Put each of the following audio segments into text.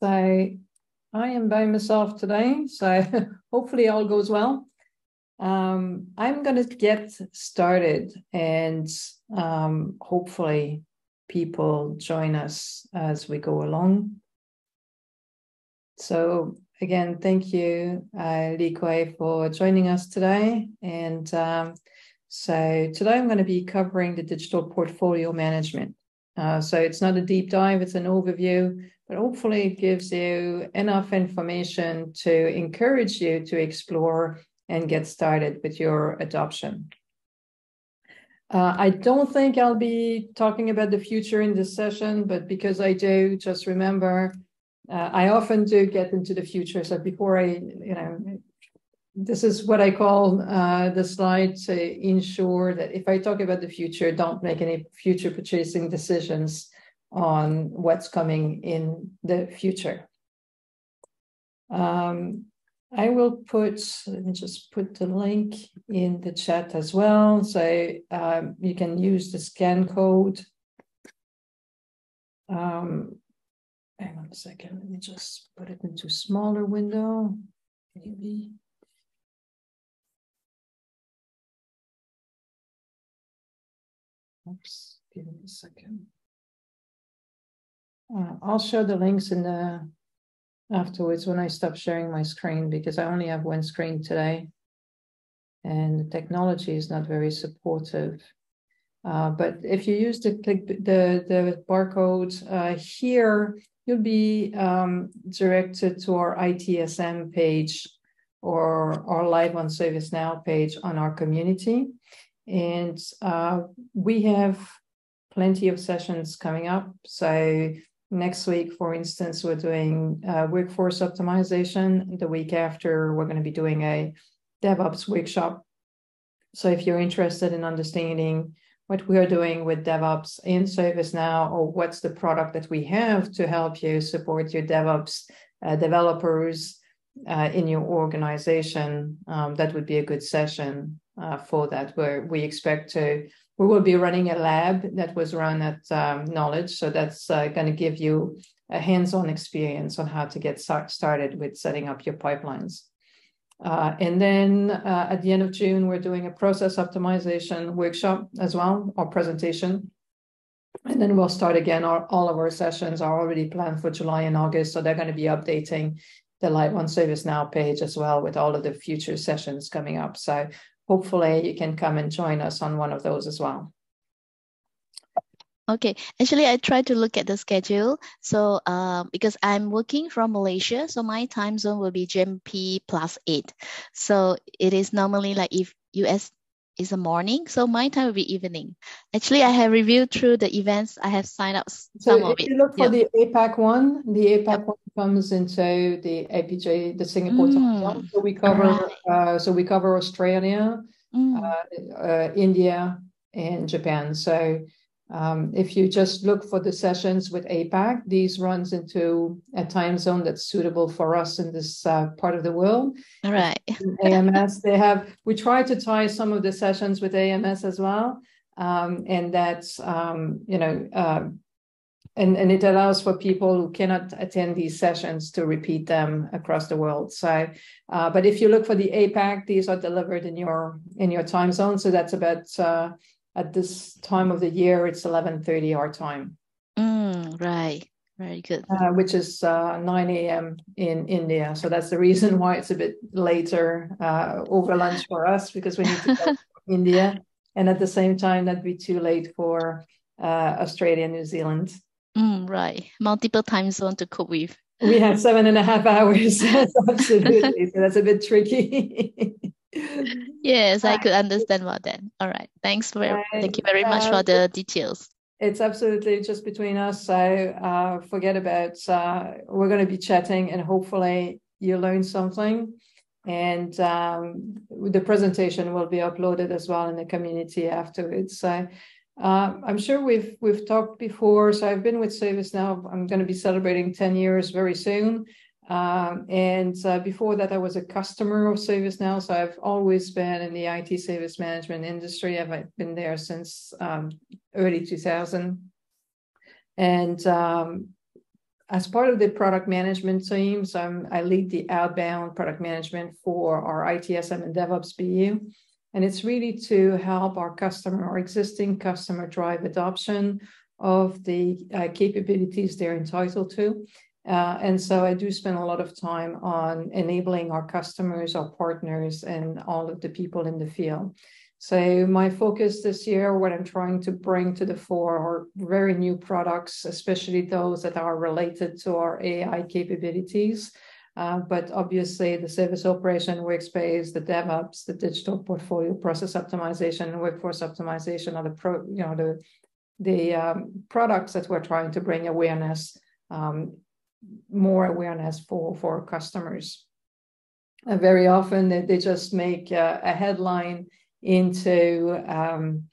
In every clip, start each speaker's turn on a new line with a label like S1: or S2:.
S1: So I am by myself today, so hopefully all goes well. Um, I'm going to get started and um, hopefully people join us as we go along. So again, thank you, uh, Li Kuei, for joining us today. And um, so today I'm going to be covering the digital portfolio management. Uh, so it's not a deep dive, it's an overview, but hopefully it gives you enough information to encourage you to explore and get started with your adoption. Uh, I don't think I'll be talking about the future in this session, but because I do, just remember, uh, I often do get into the future. So before I, you know, this is what I call uh, the slide to ensure that if I talk about the future, don't make any future purchasing decisions on what's coming in the future. Um, I will put, let me just put the link in the chat as well. So um, you can use the scan code. Um, hang on a second, let me just put it into smaller window, maybe. Oops, give me a second. Uh, I'll show the links in the afterwards when I stop sharing my screen because I only have one screen today and the technology is not very supportive. Uh, but if you use the click the the barcode uh, here, you'll be um, directed to our ITSM page or our live on ServiceNow page on our community. And uh, we have plenty of sessions coming up. So next week, for instance, we're doing uh, workforce optimization. The week after, we're going to be doing a DevOps workshop. So if you're interested in understanding what we are doing with DevOps in ServiceNow, or what's the product that we have to help you support your DevOps uh, developers uh, in your organization, um, that would be a good session uh, for that, where we expect to, we will be running a lab that was run at um, Knowledge. So that's uh, going to give you a hands on experience on how to get start, started with setting up your pipelines. Uh, and then uh, at the end of June, we're doing a process optimization workshop as well, or presentation. And then we'll start again. Our, all of our sessions are already planned for July and August. So they're going to be updating the Live ServiceNow page as well with all of the future sessions coming up. So hopefully you can come and join us on one of those as well.
S2: Okay, actually, I try to look at the schedule. So, uh, because I'm working from Malaysia, so my time zone will be GMT plus eight. So it is normally like if US is a morning, so my time will be evening. Actually, I have reviewed through the events. I have signed up some
S1: so
S2: of
S1: if
S2: it.
S1: you look for
S2: yeah.
S1: the APAC one, the APAC one comes into the APJ, the Singapore.
S2: Mm,
S1: So we cover,
S2: right.
S1: uh, so we cover Australia,
S2: Mm,
S1: uh, uh, India, and Japan. So um, if you just look for the sessions with APAC, these runs into a time zone that's suitable for us in this uh, part of the world.
S2: all right.
S1: AMS, they have, we try to tie some of the sessions with AMS as well. Um, and that's, um, you know, uh, and, and it allows for people who cannot attend these sessions to repeat them across the world. So, uh, but if you look for the APAC, these are delivered in your in your time zone. So that's about uh, at this time of the year, it's eleven thirty our time,
S2: Mm, right. Very good.
S1: uh, which is uh, nine a.m. in India. So that's the reason why it's a bit later uh, over lunch for us because we need to go to India, and at the same time, that'd be too late for uh, Australia, New Zealand.
S2: Mm, right. Multiple time zone to cope with.
S1: We have seven and a half hours. Absolutely. So that's a bit tricky.
S2: Yes, I could understand about that. All right. Thanks for thank you very much
S1: Uh,
S2: for the details.
S1: it's absolutely just between us. So uh, forget about, uh, we're going to be chatting and hopefully you learn something. And um, the presentation will be uploaded as well in the community afterwards. So uh, I'm sure we've we've talked before. So I've been with ServiceNow. I'm going to be celebrating 10 years very soon. Um, and uh, before that, I was a customer of ServiceNow. So I've always been in the IT service management industry. I've been there since um, early 2000. And um, as part of the product management teams, um, I lead the outbound product management for our ITSM and DevOps BU. And it's really to help our customer, our existing customer, drive adoption of the uh, capabilities they're entitled to. Uh, and so I do spend a lot of time on enabling our customers, our partners, and all of the people in the field. So my focus this year, what I'm trying to bring to the fore are very new products, especially those that are related to our AI capabilities. Uh, but obviously the service operation workspace, the DevOps, the digital portfolio process optimization, workforce optimization are the pro, you know, the the um, products that we're trying to bring awareness, um, more awareness for for customers. And very often they, they just make a, a headline into um,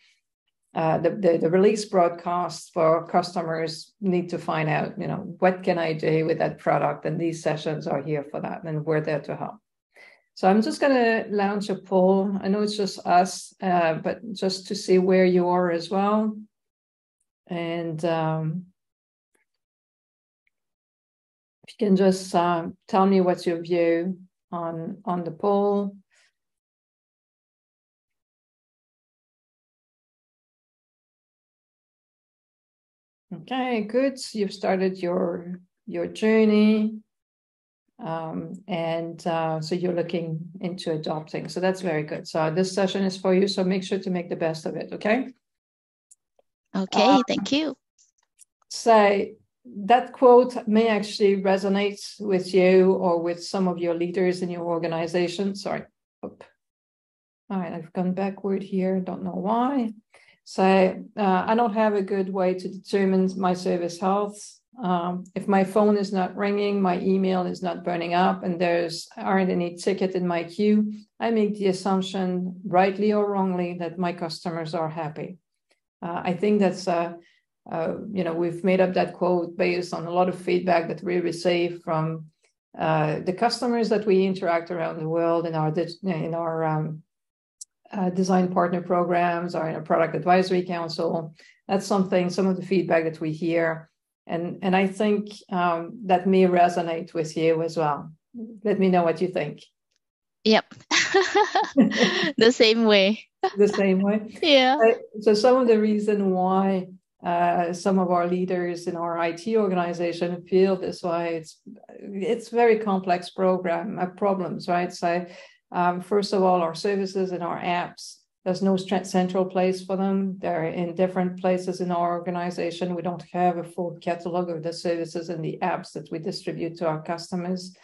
S1: uh, the, the, the release broadcasts for customers need to find out, you know, what can I do with that product? And these sessions are here for that, and we're there to help. So I'm just going to launch a poll. I know it's just us, uh, but just to see where you are as well. And um, you can just uh, tell me what's your view on on the poll. Okay, good. You've started your your journey, um, and uh, so you're looking into adopting. So that's very good. So this session is for you. So make sure to make the best of it. Okay.
S2: Okay. Um, thank you.
S1: So that quote may actually resonate with you or with some of your leaders in your organization. Sorry. Oop. All right, I've gone backward here. Don't know why. So uh, I don't have a good way to determine my service health. Um, if my phone is not ringing, my email is not burning up, and there's aren't any ticket in my queue, I make the assumption, rightly or wrongly, that my customers are happy. Uh, I think that's uh, uh, you know we've made up that quote based on a lot of feedback that we receive from uh, the customers that we interact around the world in our in our um, uh, design partner programs or in a product advisory council. That's something, some of the feedback that we hear. And, and I think um, that may resonate with you as well. Let me know what you think.
S2: Yep. the same way.
S1: the same way.
S2: Yeah.
S1: So some of the reason why uh, some of our leaders in our IT organization feel this way, it's it's very complex program uh, problems, right? So um, first of all, our services and our apps, there's no central place for them. They're in different places in our organization. We don't have a full catalog of the services and the apps that we distribute to our customers.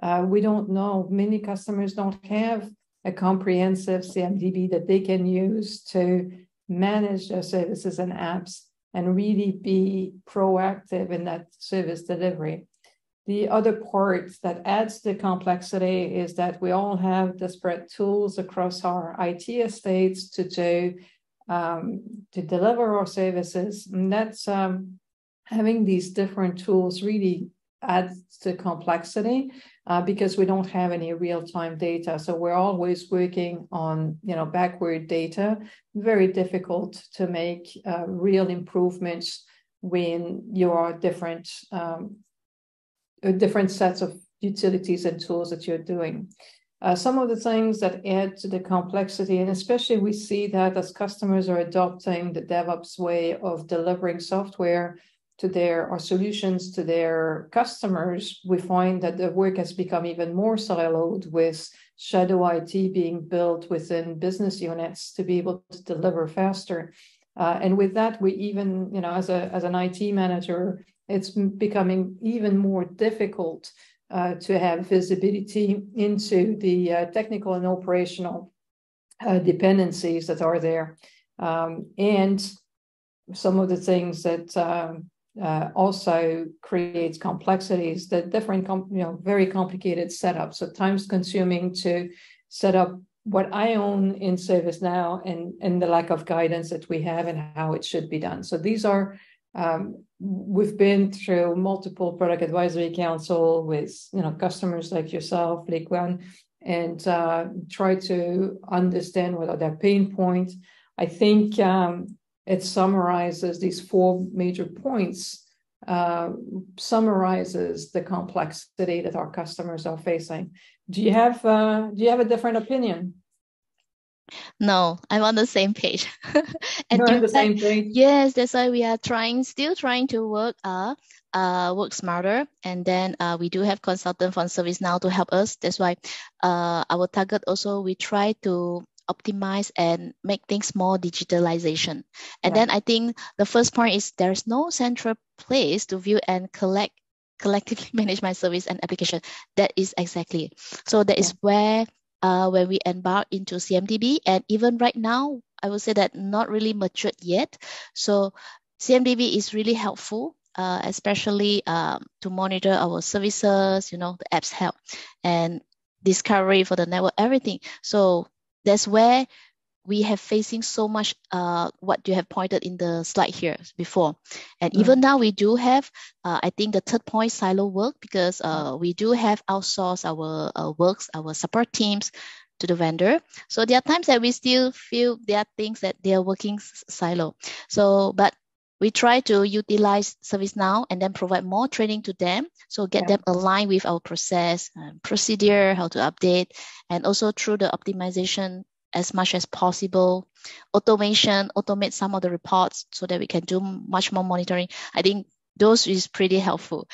S1: Uh, we don't know, many customers don't have a comprehensive CMDB that they can use to manage their services and apps and really be proactive in that service delivery. The other part that adds the complexity is that we all have disparate tools across our IT estates to do um, to deliver our services, and that's um, having these different tools really adds to complexity because we don't have any real-time data. So we're always working on you know backward data. Very difficult to make uh, real improvements when you are different um, uh, different sets of utilities and tools that you're doing. Uh, some of the things that add to the complexity, and especially we see that as customers are adopting the DevOps way of delivering software to their or solutions to their customers, we find that the work has become even more siloed with shadow IT being built within business units to be able to deliver faster. Uh, and with that, we even, you know, as a as an IT manager, it's becoming even more difficult uh, to have visibility into the uh, technical and operational uh, dependencies that are there. Um, and some of the things that um, uh, also creates complexities, the different, com- you know, very complicated setups. So times consuming to set up what I own in ServiceNow and, and the lack of guidance that we have and how it should be done. So these are um, we've been through multiple product advisory council with you know customers like yourself, Liquan, and uh, try to understand what are their pain points. I think um, it summarizes these four major points uh, summarizes the complexity that our customers are facing. Do you have uh, do you have a different opinion?
S2: No, I'm on the same page.
S1: and You're on the same page.
S2: Yes, that's why we are trying, still trying to work uh, uh work smarter. And then uh, we do have consultant from ServiceNow to help us. That's why uh, our target also we try to optimize and make things more digitalization. And then I think the first point is there's no central place to view and collect collectively manage my service and application. That is exactly. So that yeah. is where uh, when we embark into CMDB, and even right now, I would say that not really matured yet. So CMDB is really helpful, uh, especially um, to monitor our services. You know, the apps help and discovery for the network, everything. So that's where we have facing so much uh, what you have pointed in the slide here before. And mm. even now we do have uh, i think the third point silo work because uh, we do have outsourced our uh, works our support teams to the vendor. So there are times that we still feel there are things that they are working silo. So but we try to utilize ServiceNow and then provide more training to them. So get yeah. them aligned with our process, and procedure, how to update, and also through the optimization as much as possible. Automation, automate some of the reports so that we can do much more monitoring. I think those is pretty helpful.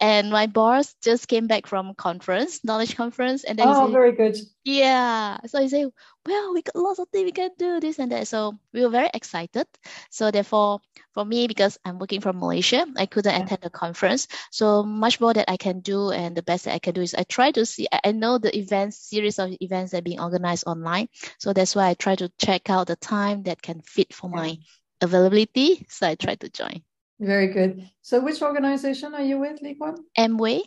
S2: And my boss just came back from conference, knowledge conference, and then
S1: oh, said, very good.
S2: Yeah, so he said, "Well, we got lots of things we can do this and that." So we were very excited. So therefore, for me, because I'm working from Malaysia, I couldn't yeah. attend the conference. So much more that I can do, and the best that I can do is I try to see. I know the events, series of events that are being organized online. So that's why I try to check out the time that can fit for yeah. my availability. So I try to join.
S1: Very good. So which organization are you with, Lee Kwan?
S2: Amway.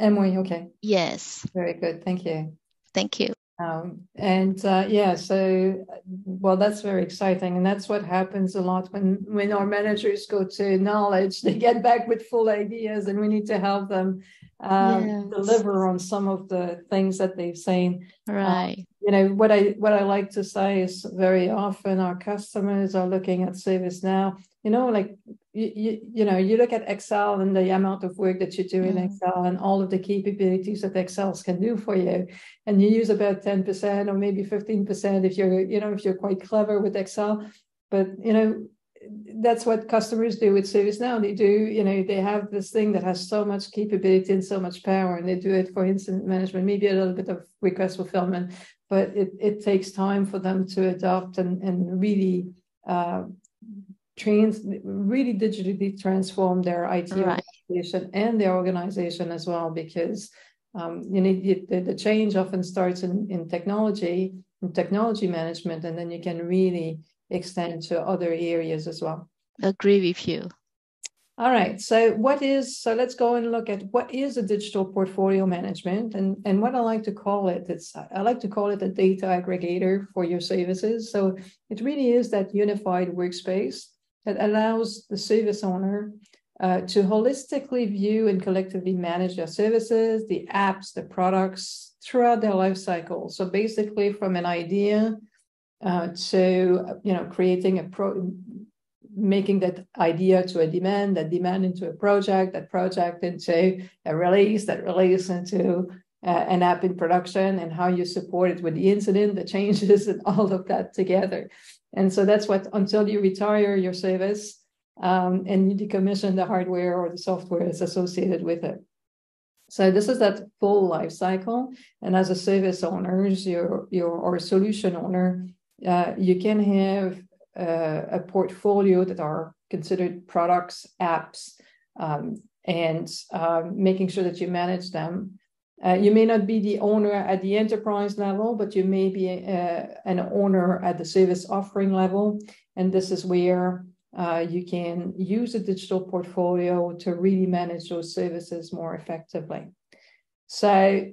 S1: Amway, okay.
S2: Yes.
S1: Very good. Thank you.
S2: Thank you.
S1: Um, and uh, yeah, so well, that's very exciting, and that's what happens a lot when when our managers go to knowledge. They get back with full ideas, and we need to help them um, yes. deliver on some of the things that they've seen.
S2: Um, right.
S1: you know what I what I like to say is very often our customers are looking at ServiceNow you know like you, you, you know you look at excel and the amount of work that you do in mm. excel and all of the capabilities that excel can do for you and you use about 10% or maybe 15% if you're you know if you're quite clever with excel but you know that's what customers do with ServiceNow. They do, you know, they have this thing that has so much capability and so much power, and they do it for incident management, maybe a little bit of request fulfillment, but it, it takes time for them to adopt and, and really uh, trans really digitally transform their IT right. organization and their organization as well because um, you need the, the change often starts in, in technology in technology management and then you can really extend to other areas as well.
S2: Agree with you.
S1: All right so what is so let's go and look at what is a digital portfolio management and and what i like to call it it's i like to call it a data aggregator for your services. So it really is that unified workspace that allows the service owner uh, to holistically view and collectively manage their services, the apps, the products throughout their life cycle. So basically, from an idea uh, to you know creating a pro, making that idea to a demand, that demand into a project, that project into a release, that release into uh, an app in production, and how you support it with the incident, the changes, and all of that together. And so that's what until you retire your service um, and you decommission the hardware or the software that's associated with it. So this is that full life cycle. And as a service owner, your, your or a solution owner, uh, you can have uh, a portfolio that are considered products, apps, um, and um, making sure that you manage them uh, you may not be the owner at the enterprise level, but you may be uh, an owner at the service offering level. And this is where uh, you can use a digital portfolio to really manage those services more effectively. So,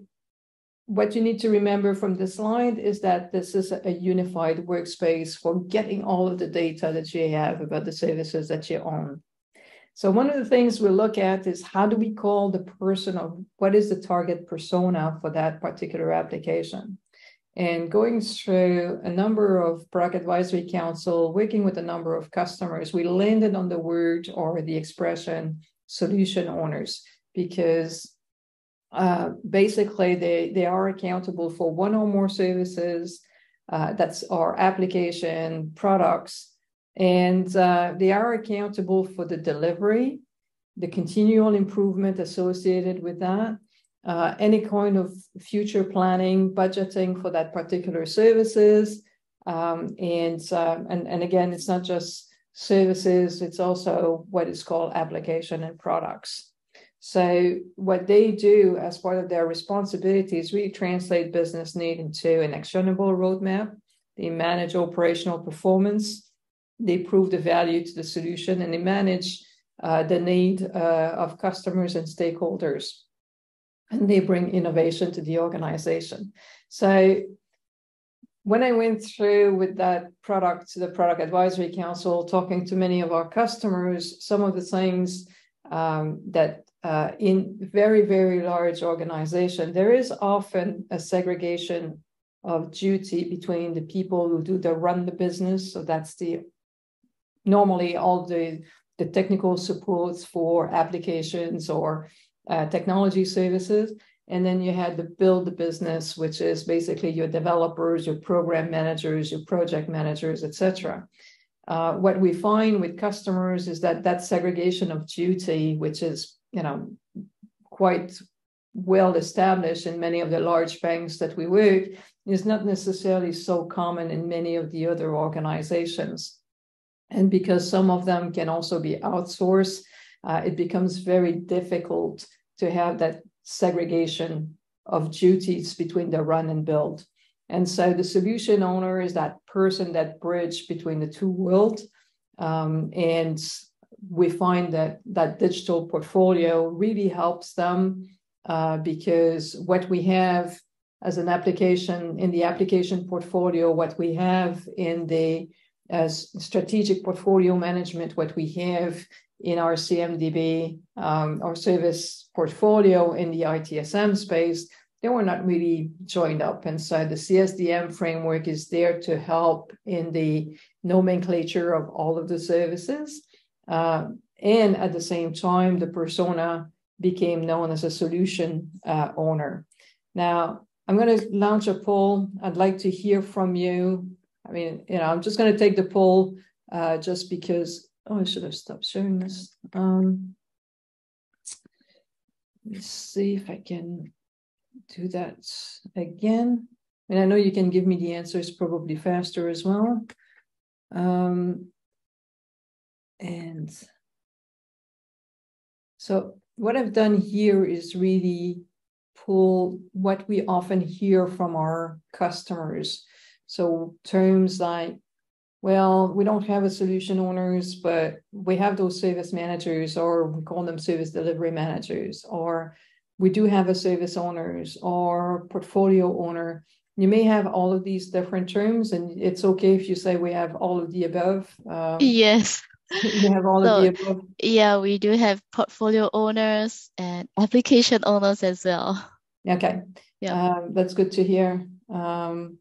S1: what you need to remember from this slide is that this is a unified workspace for getting all of the data that you have about the services that you own. So one of the things we look at is how do we call the person of what is the target persona for that particular application? And going through a number of product advisory council, working with a number of customers, we landed on the word or the expression solution owners because uh, basically they, they are accountable for one or more services uh, that's our application products and uh, they are accountable for the delivery the continual improvement associated with that uh, any kind of future planning budgeting for that particular services um, and, uh, and and again it's not just services it's also what is called application and products so what they do as part of their responsibilities really translate business need into an actionable roadmap. They manage operational performance. They prove the value to the solution and they manage uh, the need uh, of customers and stakeholders. And they bring innovation to the organization. So when I went through with that product to the product advisory council, talking to many of our customers, some of the things um, that uh, in very, very large organization, there is often a segregation of duty between the people who do the run the business. So that's the normally all the the technical supports for applications or uh, technology services. And then you had to build the business, which is basically your developers, your program managers, your project managers, etc. Uh, what we find with customers is that that segregation of duty, which is you know quite well established in many of the large banks that we work, is not necessarily so common in many of the other organizations. And because some of them can also be outsourced, uh, it becomes very difficult to have that segregation of duties between the run and build. And so the solution owner is that person, that bridge between the two worlds. Um, and we find that that digital portfolio really helps them uh, because what we have as an application in the application portfolio, what we have in the as strategic portfolio management, what we have in our CMDB, um, our service portfolio in the ITSM space, they were not really joined up. And so the CSDM framework is there to help in the nomenclature of all of the services. Uh, and at the same time, the persona became known as a solution uh, owner. Now, I'm going to launch a poll. I'd like to hear from you. I mean, you know, I'm just going to take the poll uh, just because. Oh, I should have stopped sharing this. Um, let me see if I can do that again. And I know you can give me the answers probably faster as well. Um, and so what I've done here is really pull what we often hear from our customers. So terms like, well, we don't have a solution owners, but we have those service managers, or we call them service delivery managers, or we do have a service owners or portfolio owner. You may have all of these different terms, and it's okay if you say we have all of the above.
S2: Um, yes.
S1: You have all so, of the above.
S2: Yeah, we do have portfolio owners and application owners as well.
S1: Okay. Yeah. Um, that's good to hear. Um,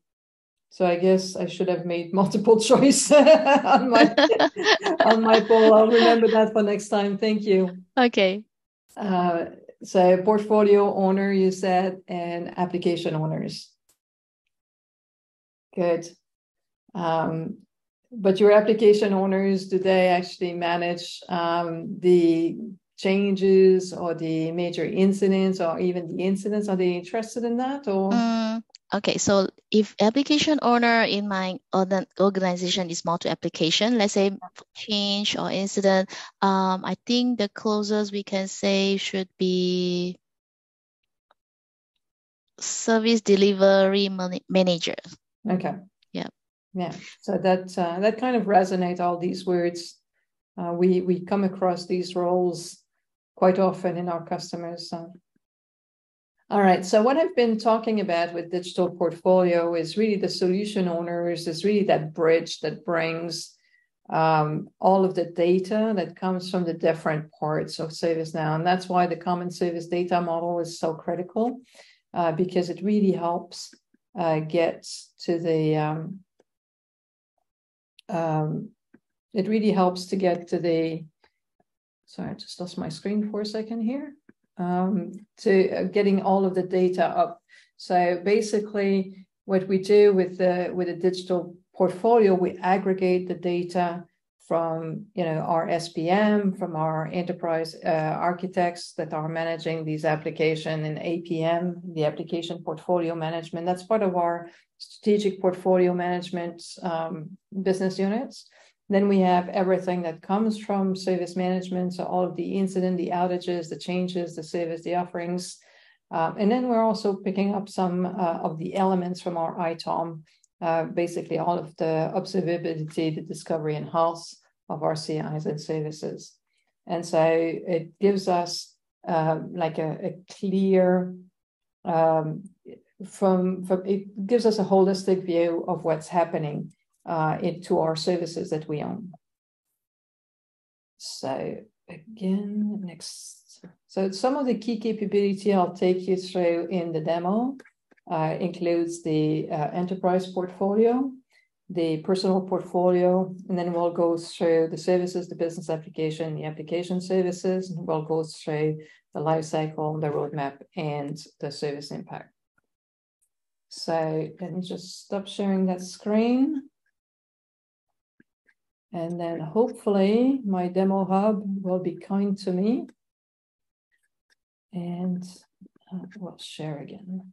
S1: so I guess I should have made multiple choice on my on my poll. I'll remember that for next time. Thank you.
S2: Okay.
S1: Uh, so portfolio owner, you said, and application owners. Good. Um, but your application owners, do they actually manage um, the changes or the major incidents or even the incidents? Are they interested in that or?
S2: Mm, okay, so if application owner in my organization is multi application, let's say change or incident, um, I think the closest we can say should be service delivery manager.
S1: Okay.
S2: Yeah.
S1: Yeah. So that uh, that kind of resonate all these words. Uh, we we come across these roles quite often in our customers. So. All right. So what I've been talking about with digital portfolio is really the solution owners, is really that bridge that brings um, all of the data that comes from the different parts of ServiceNow. And that's why the common service data model is so critical uh, because it really helps uh, get to the, um, um, it really helps to get to the sorry, I just lost my screen for a second here, um, to uh, getting all of the data up. So basically what we do with the, with a digital portfolio, we aggregate the data from you know our SPM, from our enterprise uh, architects that are managing these application in APM, the application portfolio management. That's part of our strategic portfolio management um, business units. Then we have everything that comes from service management, so all of the incident, the outages, the changes, the service, the offerings. Um, and then we're also picking up some uh, of the elements from our ITOM uh, basically all of the observability, the discovery and health of our CIs and services. And so it gives us um, like a, a clear um, from, from it gives us a holistic view of what's happening uh, into our services that we own. So again, next. So some of the key capability I'll take you through in the demo uh, includes the uh, enterprise portfolio, the personal portfolio, and then we'll go through the services, the business application, the application services, and we'll go through the life cycle, the roadmap, and the service impact. So let me just stop sharing that screen. And then hopefully my demo hub will be kind to me. And uh, we'll share again.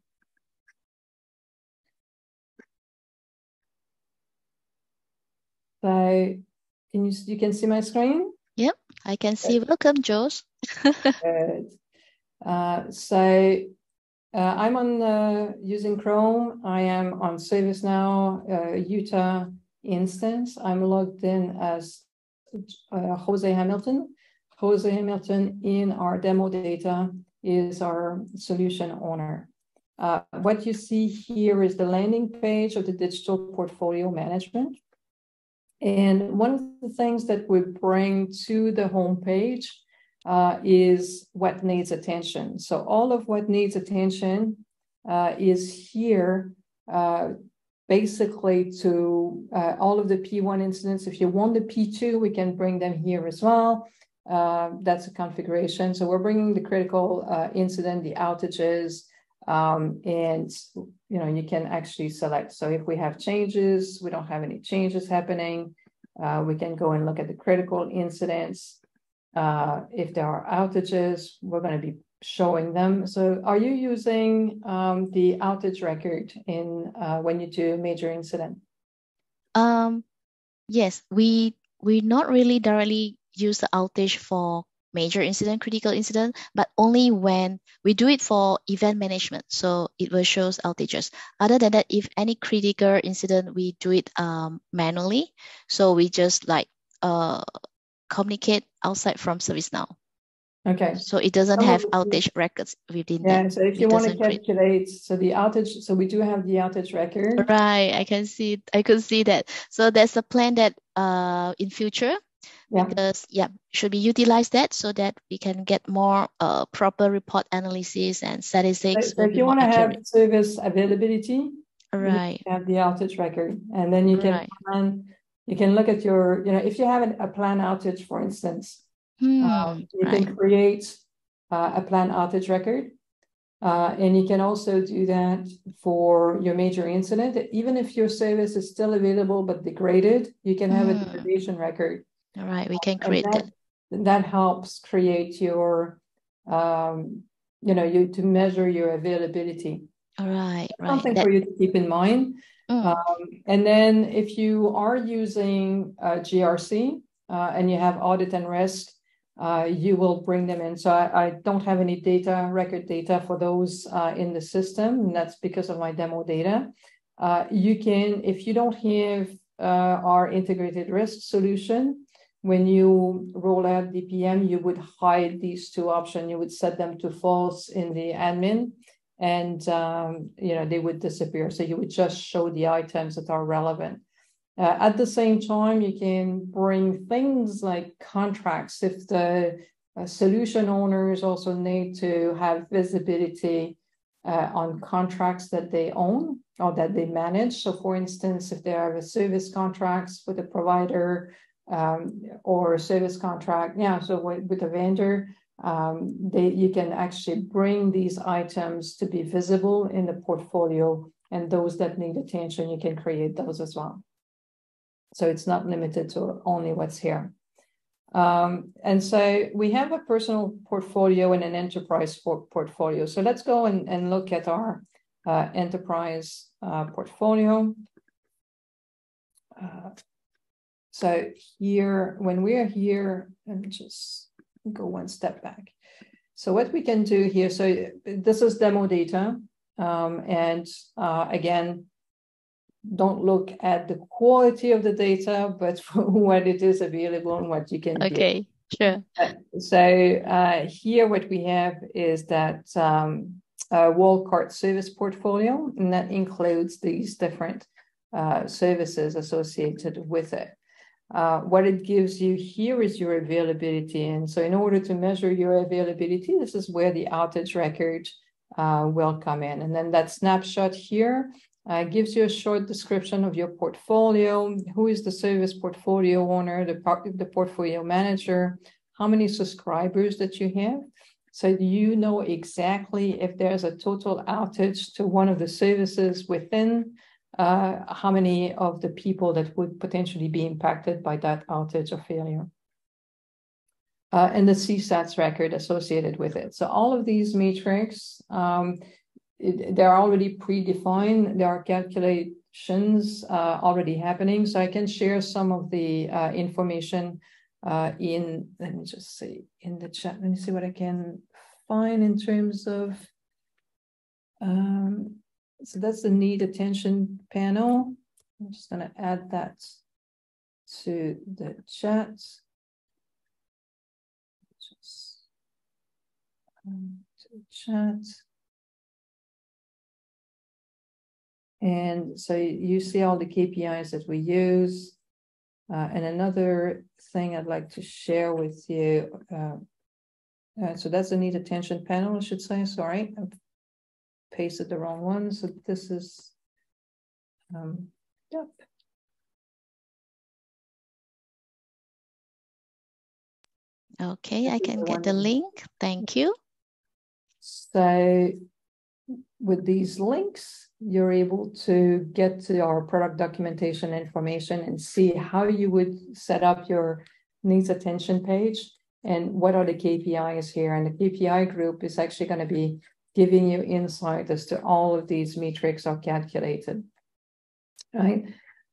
S1: So can you you can see my screen?
S2: Yep, I can see. Good. Welcome, Josh.
S1: Good. Uh, so uh, I'm on uh, using Chrome. I am on ServiceNow uh, Utah instance. I'm logged in as uh, Jose Hamilton. Jose Hamilton in our demo data is our solution owner. Uh, what you see here is the landing page of the digital portfolio management. And one of the things that we bring to the homepage uh, is what needs attention. So all of what needs attention uh, is here uh, basically to uh, all of the P1 incidents. If you want the P2, we can bring them here as well. Uh, that's a configuration. So we're bringing the critical uh, incident, the outages, um, and you know you can actually select so if we have changes we don't have any changes happening uh, we can go and look at the critical incidents uh, if there are outages we're going to be showing them so are you using um, the outage record in uh, when you do major incident
S2: um yes we we not really directly use the outage for major incident, critical incident, but only when we do it for event management. So it will show outages. Other than that, if any critical incident, we do it um, manually. So we just like uh, communicate outside from ServiceNow.
S1: Okay.
S2: So it doesn't have outage records within
S1: yeah, that. so if you want to calculate, so the outage, so we do have the outage record.
S2: Right, I can see, I could see that. So there's a plan that uh, in future, yeah. because yeah should be utilize that so that we can get more uh, proper report analysis and statistics
S1: so if you want to have service availability
S2: right
S1: have the outage record and then you can right. plan, you can look at your you know if you have a plan outage for instance hmm, um, you right. can create uh, a plan outage record uh, and you can also do that for your major incident. Even if your service is still available but degraded, you can have mm. a hmm. degradation record.
S2: All right, we can create that,
S1: that. That helps create your, um, you know, you to measure your availability.
S2: All right, right.
S1: Something that... for you to keep in mind. Mm. Um, and then if you are using uh, GRC uh, and you have audit and risk, uh, you will bring them in. So I, I, don't have any data, record data for those uh, in the system, and that's because of my demo data. Uh, you can, if you don't have uh, our integrated risk solution, when you roll out DPM, you would hide these two options. You would set them to false in the admin, and um, you know they would disappear. So you would just show the items that are relevant. Uh, at the same time, you can bring things like contracts if the uh, solution owners also need to have visibility uh, on contracts that they own or that they manage. So, for instance, if they have a service contracts with a provider um, or service contract. Yeah, so with, with a vendor, um, they you can actually bring these items to be visible in the portfolio, and those that need attention, you can create those as well. So it's not limited to only what's here. Um, and so we have a personal portfolio and an enterprise portfolio. So let's go and, and look at our uh, enterprise uh, portfolio. Uh, so here, when we're here, let me just go one step back. So what we can do here, so this is demo data. Um, and uh, again, don't look at the quality of the data, but what it is available and what you can
S2: Okay, sure.
S1: Uh, so uh, here what we have is that um, wall cart service portfolio, and that includes these different uh, services associated with it. Uh, what it gives you here is your availability. And so in order to measure your availability, this is where the outage record uh, will come in. And then that snapshot here uh, gives you a short description of your portfolio, who is the service portfolio owner, the, the portfolio manager, how many subscribers that you have. So you know exactly if there's a total outage to one of the services within uh, how many of the people that would potentially be impacted by that outage or failure. Uh, and the CSATs record associated with it. So all of these metrics, um, they're already predefined. There are calculations uh, already happening. So I can share some of the uh, information uh, in, let me just see, in the chat. Let me see what I can find in terms of um, so that's the need attention panel. I'm just going to add that to the chat. Just um, to the chat. And so you see all the KPIs that we use. Uh, and another thing I'd like to share with you. Uh, uh, so that's the need attention panel, I should say. Sorry, I've pasted the wrong one. So this is, um, yep.
S2: Okay, I can get the link. Thank you.
S1: So with these links, you're able to get to our product documentation information and see how you would set up your needs attention page and what are the KPIs here. And the KPI group is actually going to be giving you insight as to all of these metrics are calculated, right?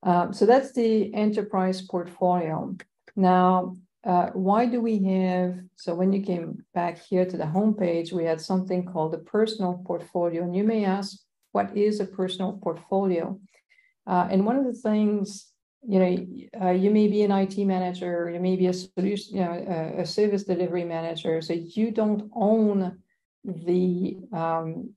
S1: Uh, so that's the enterprise portfolio. Now, uh, why do we have, so when you came back here to the homepage, we had something called the personal portfolio. And you may ask, what is a personal portfolio? Uh, and one of the things, you know, uh, you may be an IT manager, you may be a solution, you know, a, a service delivery manager. So you don't own the um,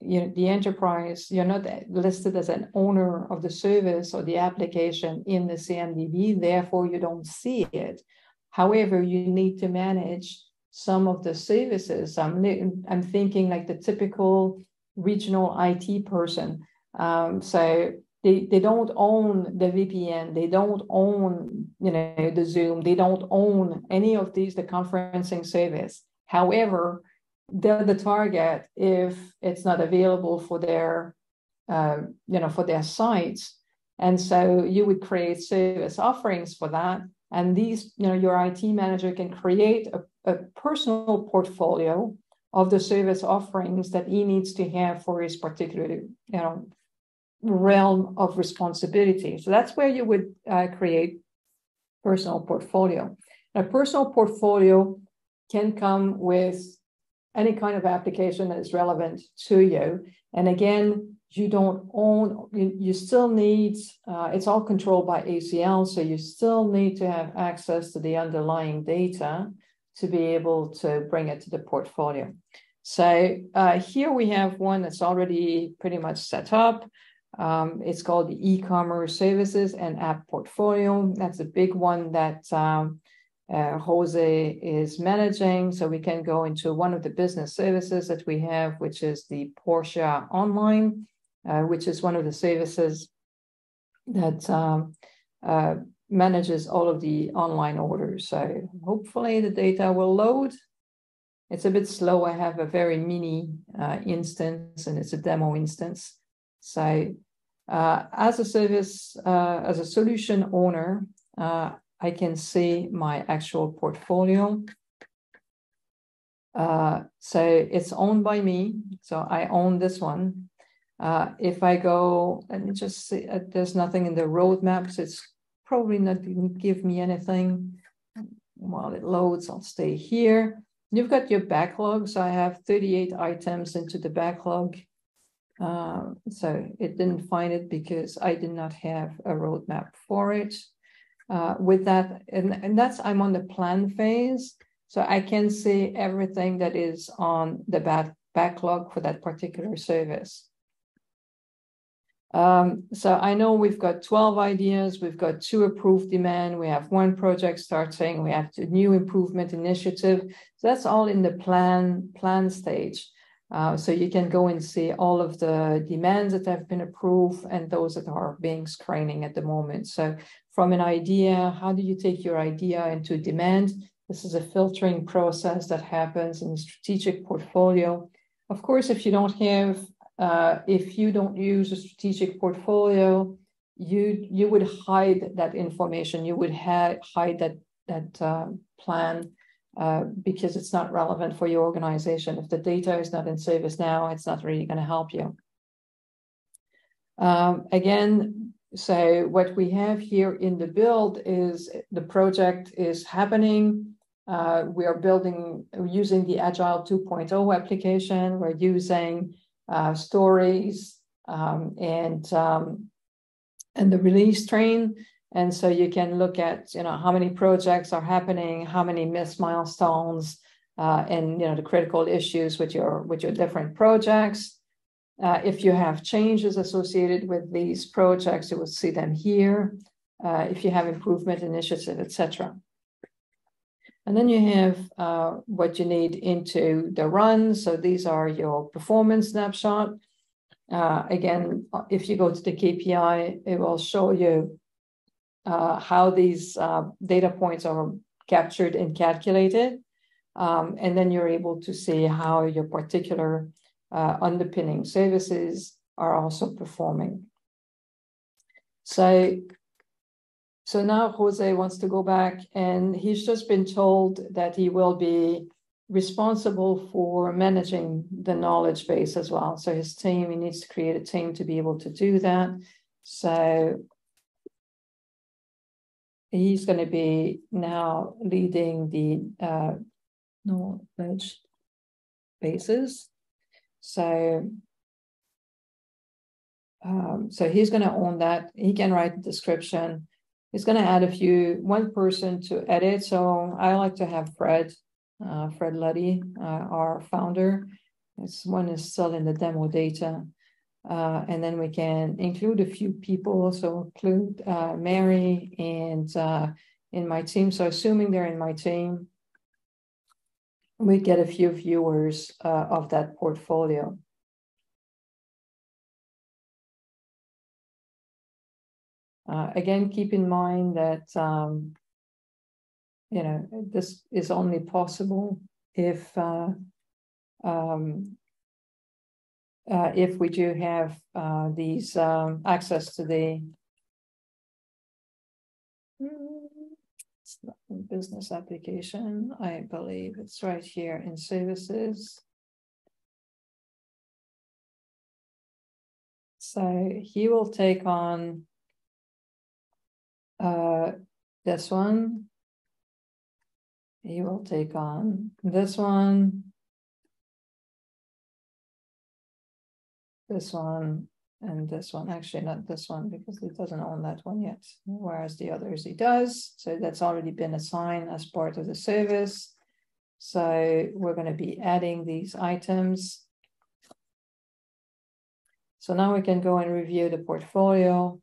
S1: you know, the enterprise, you're not listed as an owner of the service or the application in the CMDB, therefore you don't see it. However, you need to manage some of the services. I'm, I'm thinking like the typical regional IT person. Um, so they, they don't own the VPN, they don't own you know the Zoom, they don't own any of these, the conferencing service. However, they're the target if it's not available for their uh, you know for their sites and so you would create service offerings for that and these you know your it manager can create a, a personal portfolio of the service offerings that he needs to have for his particular you know realm of responsibility so that's where you would uh, create personal portfolio a personal portfolio can come with any kind of application that is relevant to you. And again, you don't own, you, you still need, uh, it's all controlled by ACL, so you still need to have access to the underlying data to be able to bring it to the portfolio. So uh, here we have one that's already pretty much set up. Um, it's called the e-commerce services and app portfolio. That's a big one that um, uh, Jose is managing. So we can go into one of the business services that we have, which is the Porsche Online, uh, which is one of the services that um, uh, manages all of the online orders. So hopefully the data will load. It's a bit slow. I have a very mini uh, instance and it's a demo instance. So uh, as a service, uh, as a solution owner, I can see my actual portfolio. Uh, so it's owned by me. So I own this one. Uh, if I go, me just see, uh, there's nothing in the roadmaps, it's probably not going to give me anything. While it loads, I'll stay here. You've got your backlog. So I have 38 items into the backlog. Uh, so it didn't find it because I did not have a roadmap for it. Uh, with that, and, and that's I'm on the plan phase. So I can see everything that is on the back backlog for that particular service. Um, so I know we've got 12 ideas, we've got two approved demand, we have one project starting, we have a new improvement initiative. So that's all in the plan plan stage. Uh, so you can go and see all of the demands that have been approved and those that are being screening at the moment. So from an idea, how do you take your idea into demand? This is a filtering process that happens in the strategic portfolio. Of course, if you don't have uh, if you don't use a strategic portfolio, you you would hide that information. You would ha- hide that that uh, plan uh, because it's not relevant for your organization. If the data is not in ServiceNow, it's not really going to help you. Um, again, so what we have here in the build is the project is happening. Uh, we are building using the Agile 2.0 application. We're using uh, stories um, and um, and the release train. And so you can look at you know how many projects are happening, how many missed milestones, uh, and you know the critical issues with your with your different projects. Uh, if you have changes associated with these projects, you will see them here. Uh, if you have improvement initiative, etc. And then you have uh, what you need into the run. So these are your performance snapshot. Uh, again, if you go to the KPI, it will show you uh, how these uh, data points are captured and calculated. Um, and then you're able to see how your particular uh, underpinning services are also performing. So so now Jose wants to go back, and he's just been told that he will be responsible for managing the knowledge base as well. So his team, he needs to create a team to be able to do that. So he's going to be now leading the uh, knowledge bases. So um, so he's going to own that. He can write the description He's going to add a few, one person to edit. So I like to have Fred, uh, Fred Luddy, uh, our founder. This one is still in the demo data. Uh, and then we can include a few people. So include uh, Mary and uh, in my team. So assuming they're in my team, we get a few viewers uh, of that portfolio. Uh, again, keep in mind that um, you know this is only possible if uh, um, uh, if we do have uh, these um, access to the business application. I believe it's right here in services. So he will take on uh, this one. He will take on this one, this one, and this one. Actually, not this one because he doesn't own that one yet, whereas the others he does. So that's already been assigned as part of the service. So we're going to be adding these items. So now we can go and review the portfolio.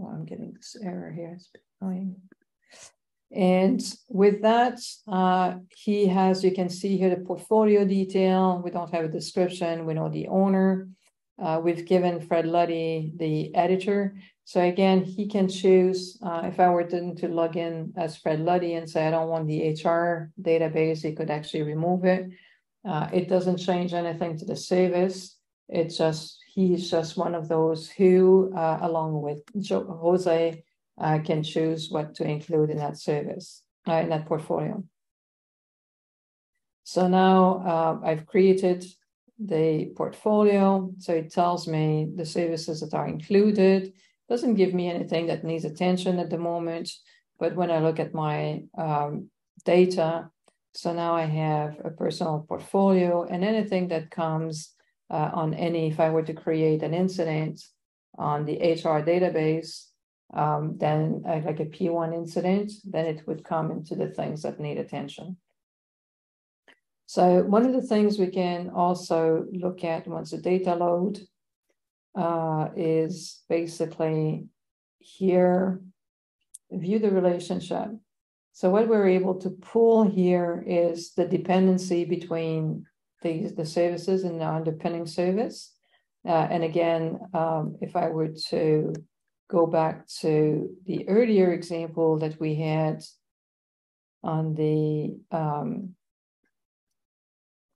S1: Oh, I'm getting this error here. It's annoying. And with that, uh, he has, you can see here the portfolio detail. We don't have a description. We know the owner. uh, we've given Fred Luddy the editor. So again, he can choose, uh, if I were to, to log in as Fred Luddy and say, I don't want the HR database, he could actually remove it. Uh, it doesn't change anything to the service. It's just, he's just one of those who, uh, along with jo- Jose, uh, can choose what to include in that service, uh, in that portfolio. So now uh, I've created the portfolio. So it tells me the services that are included. Doesn't give me anything that needs attention at the moment. But when I look at my um, data, so now I have a personal portfolio and anything that comes uh, on any, if I were to create an incident on the HR database, um, then uh, like a P1 incident, then it would come into the things that need attention. So one of the things we can also look at once the data load uh, is basically here, view the relationship. So what we're able to pull here is the dependency between the, the services and the underpinning service. Uh, and again, um, if I were to go back to the earlier example that we had on the um,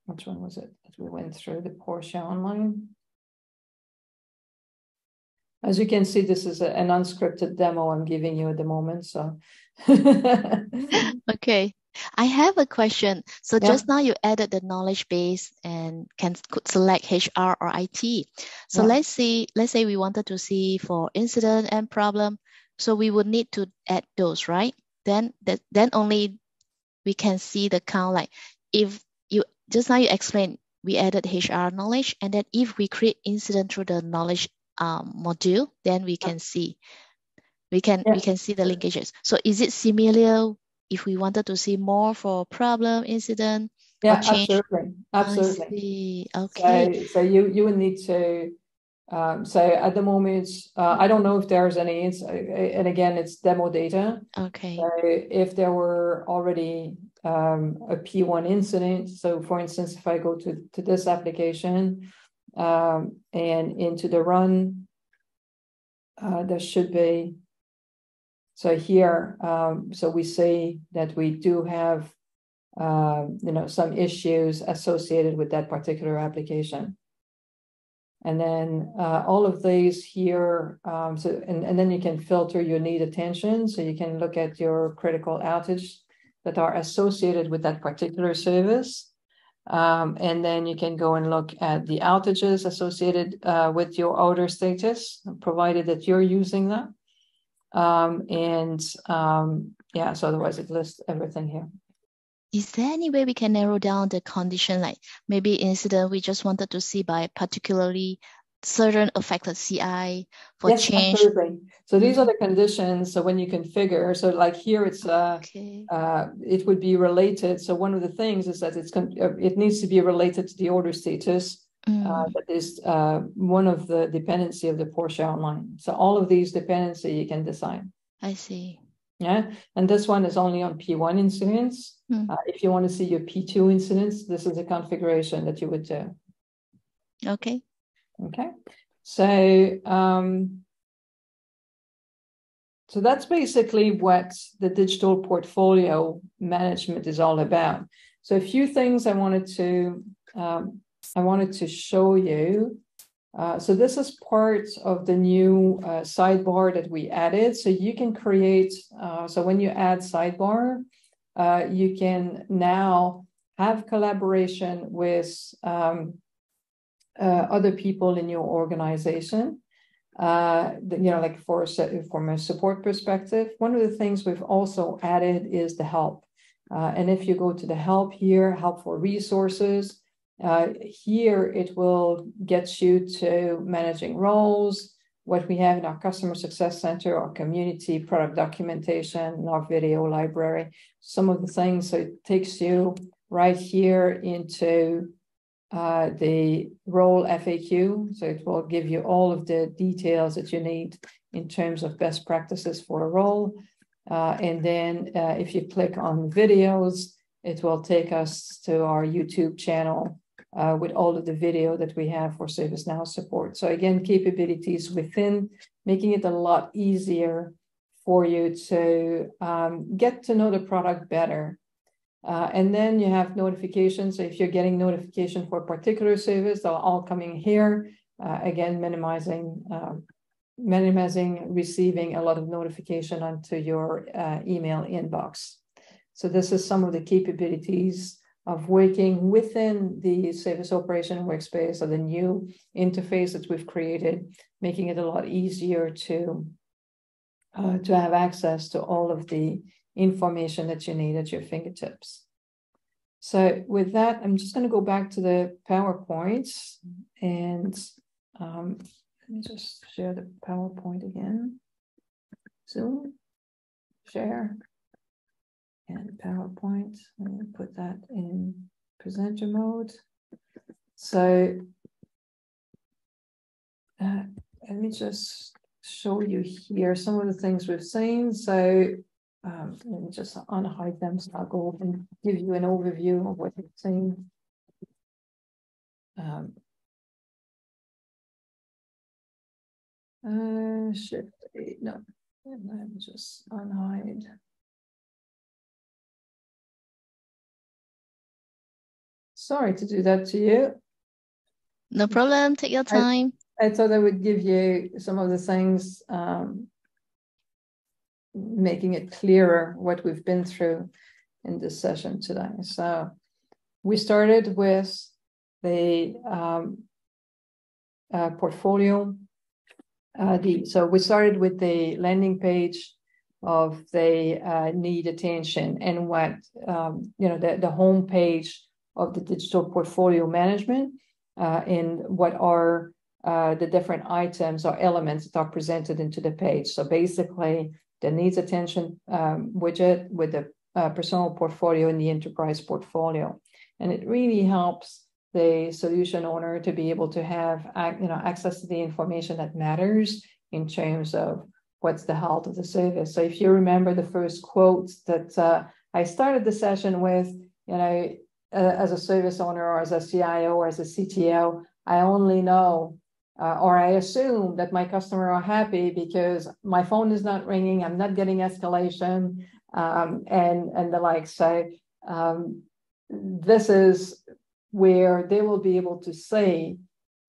S1: which one was it that we went through the Porsche online? As you can see, this is a, an unscripted demo I'm giving you at the moment. So,
S2: okay. I have a question. So yeah. just now you added the knowledge base and can could select HR or IT. So yeah. let's see, let's say we wanted to see for incident and problem. So we would need to add those, right? Then that then only we can see the count. Like if you just now you explained we added HR knowledge, and then if we create incident through the knowledge um, module, then we can see we can yeah. we can see the linkages. So is it similar if we wanted to see more for problem incident?
S1: Yeah, absolutely, absolutely. Okay. So, so you you would need to. Um, so at the moment, uh, I don't know if there's any, and again, it's demo data.
S2: Okay.
S1: So if there were already um, a P1 incident. So for instance, if I go to, to this application um, and into the run, uh, there should be, so here, um, so we say that we do have, uh, you know, some issues associated with that particular application. And then uh, all of these here, um, so and, and then you can filter your need attention. So you can look at your critical outage that are associated with that particular service. Um, and then you can go and look at the outages associated uh, with your order status, provided that you're using that. Um, and um, yeah, so otherwise it lists everything here.
S2: Is there any way we can narrow down the condition, like maybe incident we just wanted to see by particularly certain affected CI for yes, change?
S1: Absolutely. So these are the conditions. So when you configure, so like here, it's uh, okay. uh, it would be related. So one of the things is that it's con- uh, it needs to be related to the order status. Mm. Uh, that is uh, one of the dependency of the Porsche online. So all of these dependency you can design.
S2: I see.
S1: Yeah, and this one is only on P1 incidents. Mm. Uh, if you want to see your P2 incidents, this is a configuration that you would do.
S2: Okay.
S1: Okay, so um, so that's basically what the digital portfolio management is all about. So a few things I wanted to um, I wanted to show you. Uh, so this is part of the new uh, sidebar that we added. So you can create. Uh, so when you add sidebar, uh, you can now have collaboration with um, uh, other people in your organization. Uh, you know, like for from a support perspective, one of the things we've also added is the help. Uh, and if you go to the help here, help for resources, uh, here it will get you to managing roles, what we have in our customer success center, our community product documentation, our video library, some of the things. So it takes you right here into uh, the role FAQ. So it will give you all of the details that you need in terms of best practices for a role. Uh, and then uh, if you click on videos, it will take us to our YouTube channel uh, with all of the video that we have for ServiceNow support. So again, capabilities within making it a lot easier for you to um, get to know the product better. Uh, and then you have notifications. So if you're getting notification for a particular service, they're all coming here. Uh, again, minimizing um, minimizing receiving a lot of notification onto your uh, email inbox. So this is some of the capabilities of working within the service operation workspace or the new interface that we've created, making it a lot easier to uh, to have access to all of the information that you need at your fingertips. So with that, I'm just going to go back to the PowerPoint and um, let me just share the PowerPoint again. Zoom, share, and PowerPoint. I'm going to put that in presenter mode. So uh, let me just show you here some of the things we've seen. So um, let me just unhide them so I'll go and give you an overview of what you've seen. Um, uh, shift eight, no, and then just unhide. Sorry to do that to you.
S2: No problem. Take your time.
S1: I thought I would give you some of the things, um, making it clearer what we've been through in this session today. So we started with the um, uh, portfolio. Uh, the so we started with the landing page of the uh, need attention and what um, you know the the home page of the digital portfolio management uh, and what are uh, the different items or elements that are presented into the page. So basically, the needs attention um, widget with the uh, personal portfolio and the enterprise portfolio, and it really helps the solution owner to be able to have you know access to the information that matters in terms of what's the health of the service. So if you remember the first quote that uh, I started the session with, you know, uh, as a service owner or as a CIO or as a CTO, I only know uh, or I assume that my customer are happy because my phone is not ringing, I'm not getting escalation, um, and and the like. So um, this is where they will be able to say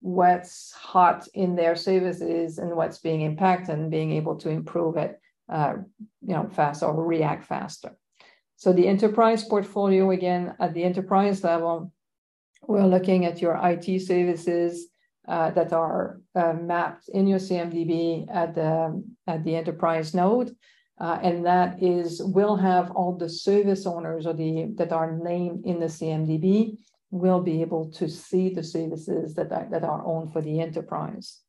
S1: what's hot in their services and what's being impacted, and being able to improve it, uh, you know, fast or react faster. So the enterprise portfolio again at the enterprise level, we're looking at your IT services uh, that are uh, mapped in your CMDB at the at the enterprise node, uh, and that is will have all the service owners or the that are named in the CMDB will be able to see the services that are, that are owned for the enterprise.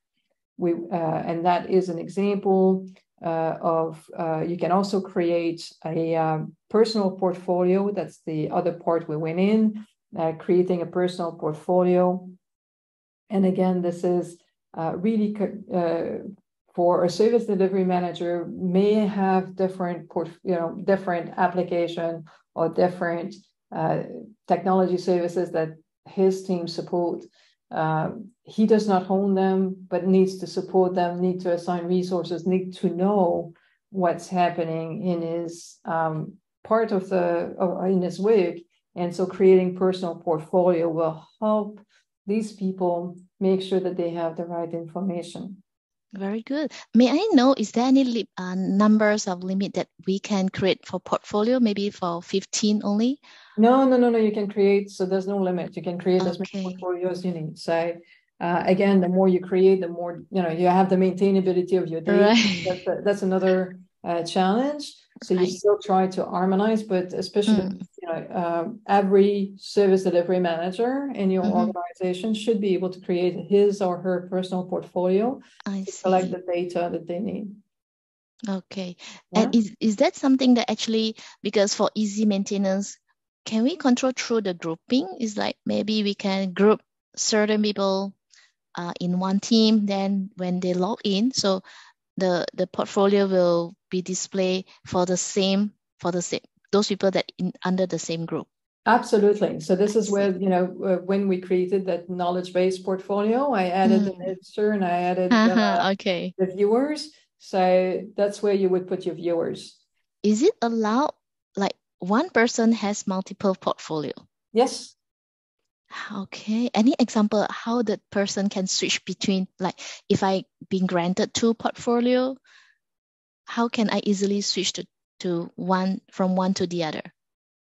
S1: We and that is an example uh, of uh, you can also create a um, personal portfolio. That's the other part we went in, creating a personal portfolio and again, this is uh, really uh, for a service delivery manager may have different, you know, different application or different uh, technology services that his team support. Um, he does not own them, but needs to support them, need to assign resources, need to know what's happening in his um, part of the in his work. And so creating personal portfolio will help these people make sure that they have the right information.
S2: Very good. May I know, is there any li- uh, numbers of limit that we can create for portfolio, maybe for 15 only?
S1: No, no, no, no. You can create, so there's no limit. You can create okay. as many portfolios as you need. So uh, again, the more you create, the more, you know, you have the maintainability of your data. Right. That's, that's another uh, challenge. So you still try to harmonize, but especially mm. you know uh, every service delivery manager in your mm-hmm. organization should be able to create his or her personal portfolio I to see. collect the data that they need.
S2: Okay, yeah. and is is that something that actually because for easy maintenance, can we control through the grouping? Is like maybe we can group certain people uh, in one team. Then when they log in, so the the portfolio will be displayed for the same for the same those people that in under the same group.
S1: Absolutely. So this is where you know uh, when we created that knowledge based portfolio, I added mm. an editor and I added
S2: uh-huh, okay
S1: the viewers. So that's where you would put your viewers.
S2: Is it allowed like one person has multiple portfolio?
S1: Yes.
S2: Okay. Any example how the person can switch between like if I been granted two portfolio, how can I easily switch to, to one from one to the other?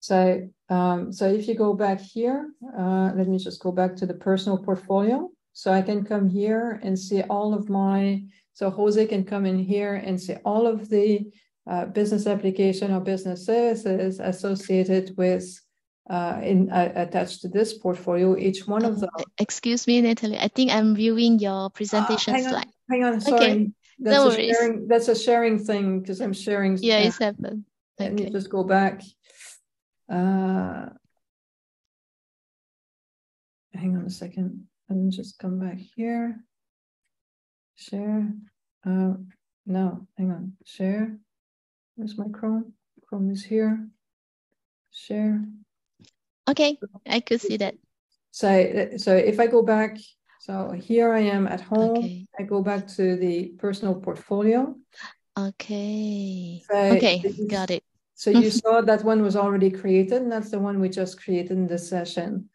S1: So um, so if you go back here, uh, let me just go back to the personal portfolio. So I can come here and see all of my, so Jose can come in here and see all of the uh, business application or business services associated with uh, in uh, attached to this portfolio, each one of them.
S2: Excuse me, Natalie. I think I'm viewing your presentation
S1: hang
S2: slide.
S1: On, hang on, sorry. Okay. That's no a worries. sharing. That's a sharing thing because I'm sharing.
S2: Yeah, it's happened.
S1: Okay. Let me just go back. Uh, hang on a second. Let me just come back here. Share. Uh, no, hang on. Share. Where's my Chrome? Chrome is here. Share.
S2: Okay, I could see that.
S1: So, so if I go back, so here I am at home. Okay. I go back to the personal portfolio.
S2: Okay. So okay, got it.
S1: So you saw that one was already created, and that's the one we just created in this session.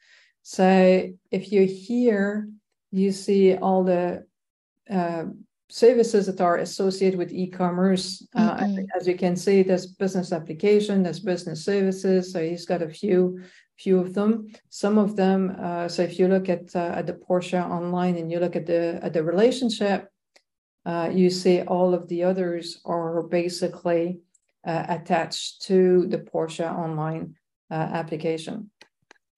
S1: So if you're here, you see all the uh, services that are associated with e-commerce. Uh, mm-hmm. As you can see, there's business application, there's business services. So he's got a few few of them. Some of them. Uh, so if you look at uh, at the Porsche online and you look at the at the relationship, uh, you see all of the others are basically uh, attached to the Porsche online uh, application.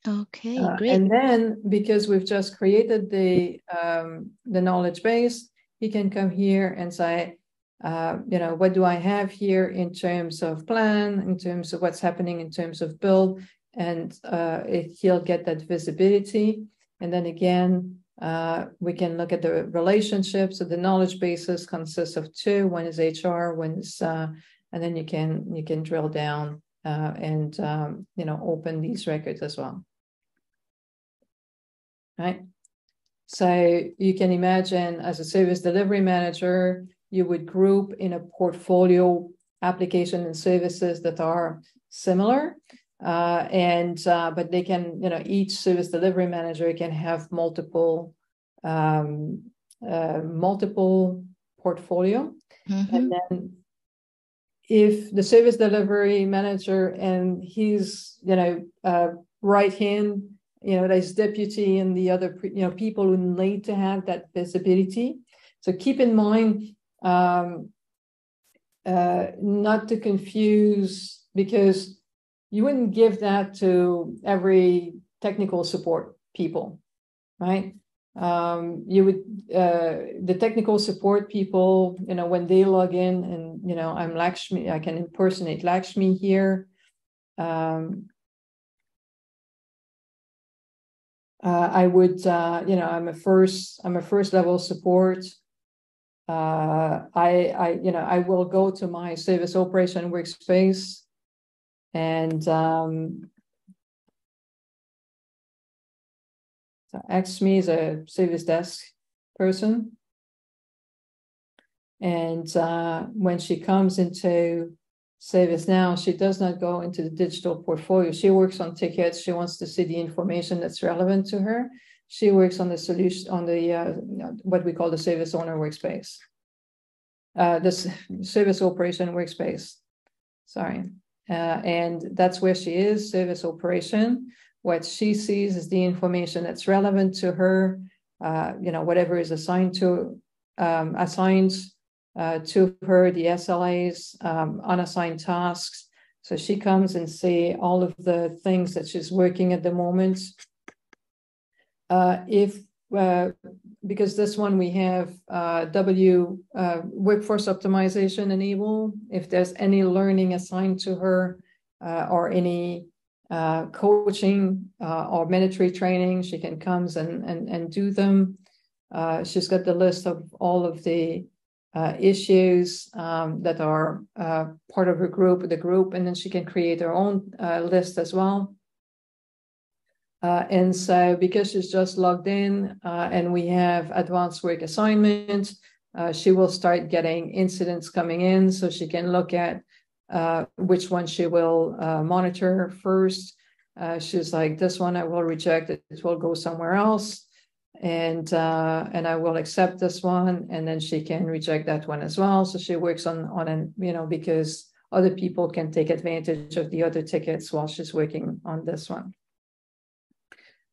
S2: Okay, uh, great.
S1: and then because we've just created the um, the knowledge base, you can come here and say, uh, you know, what do I have here in terms of plan, in terms of what's happening in terms of build, and uh, it, he'll get that visibility. And then again, uh, we can look at the relationships. So the knowledge basis consists of two. One is HR, one is and then you can you can drill down uh, and um, you know open these records as well right so you can imagine as a service delivery manager you would group in a portfolio application and services that are similar uh, and uh, but they can you know each service delivery manager can have multiple um, uh, multiple portfolio mm-hmm. and then if the service delivery manager and his you know uh, right hand you know his deputy and the other you know people who need to have that visibility so keep in mind um, uh, not to confuse because you wouldn't give that to every technical support people right? Um, you would uh, the technical support people you know when they log in and you know i'm lakshmi i can impersonate lakshmi here. Um, uh, i would uh, you know i'm a first i'm a first level support. Uh, I, I, you know, I will go to my service operation workspace and um, So Lakshmi is a service desk person. And uh, when she comes into ServiceNow, she does not go into the digital portfolio. She works on tickets. She wants to see the information that's relevant to her. She works on the solution on the uh, what we call the service owner workspace, uh, the service operation workspace. Sorry, uh, and that's where she is, service operation. What she sees is the information that's relevant to her uh, you know whatever is assigned to um, assigned uh, to her the slas um, unassigned tasks. So she comes and see all of the things that she's working at the moment. Uh, if uh, because this one we have uh, w uh, workforce optimization enable if there's any learning assigned to her or any uh, coaching uh, or mandatory training. She can comes and and and do them. Uh, she's got the list of all of the uh, issues um, that are uh, part of her group, the group, and then she can create her own uh, list as well. Uh, and so because she's just logged in uh, and we have advanced work assignment, uh, she will start getting incidents coming in so she can look at uh, which one she will uh, monitor first. Uh, she's like, this one I will reject, it will go somewhere else. And and I will accept this one, and then she can reject that one as well. So she works on on an you know because other people can take advantage of the other tickets while she's working on this one.